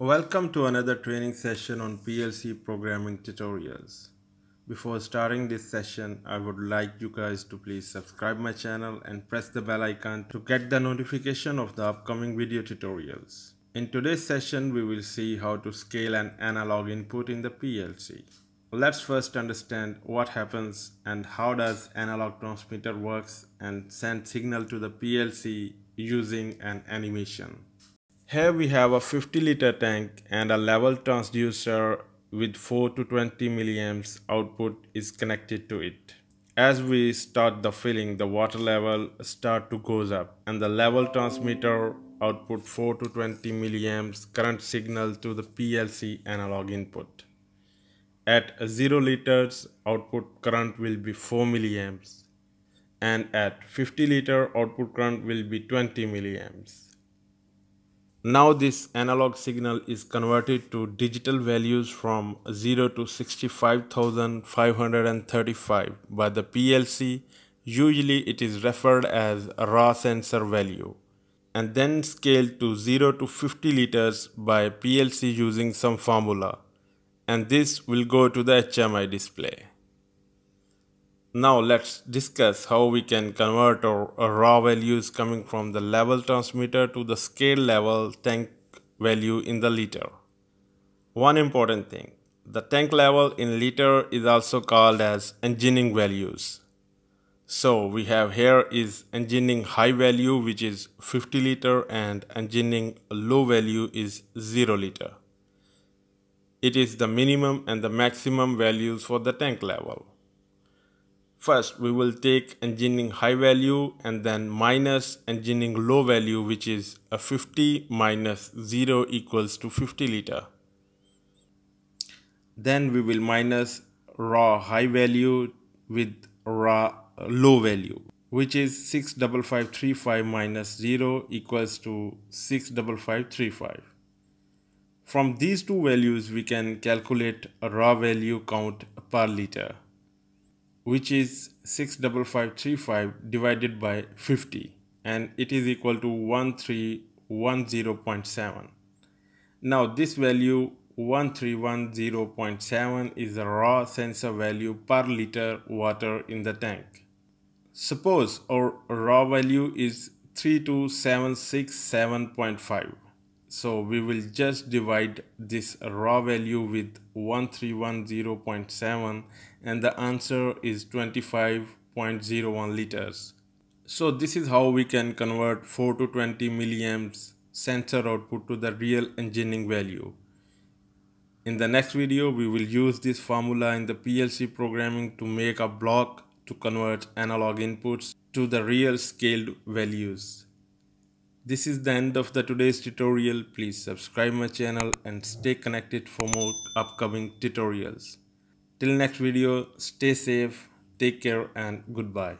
Welcome to another training session on PLC programming tutorials. Before starting this session, I would like you guys to please subscribe my channel and press the bell icon to get the notification of the upcoming video tutorials. In today's session, we will see how to scale an analog input in the PLC. Let's first understand what happens and how does analog transmitter works and send signal to the PLC using an animation. Here we have a 50 liter tank and a level transducer with 4 to 20 milliamps output is connected to it. As we start the filling, the water level start to goes up and the level transmitter output 4 to 20 milliamps current signal to the PLC analog input. At 0 liters, output current will be 4 milliamps and at 50 liter, output current will be 20 milliamps. Now this analog signal is converted to digital values from 0 to 65535 by the PLC. Usually it is referred as raw sensor value and then scaled to 0 to 50 liters by PLC using some formula and this will go to the HMI display. Now let's discuss how we can convert our, raw values coming from the level transmitter to the scale level tank value in the liter. One important thing, the tank level in liter is also called as engineering values. So we have here is engineering high value which is 50 liter and engineering low value is 0 liter. It is the minimum and the maximum values for the tank level. First, we will take engineering high value and then minus engineering low value, which is a 50 minus 0 equals to 50 liter. Then we will minus raw high value with raw uh, low value, which is 65535 minus 0 equals to 65535. From these two values, we can calculate a raw value count per liter, which is 65535 divided by 50 and it is equal to 1310.7. Now this value 1310.7 is the raw sensor value per liter water in the tank. Suppose our raw value is 32767.5 so we will just divide this raw value with 1310.7 and the answer is 25.01 liters. So this is how we can convert 4 to 20 milliamps sensor output to the real engineering value. In the next video, we will use this formula in the PLC programming to make a block to convert analog inputs to the real scaled values. This is the end of the today's tutorial. Please subscribe my channel and stay connected for more upcoming tutorials. Till next video, stay safe, take care and goodbye.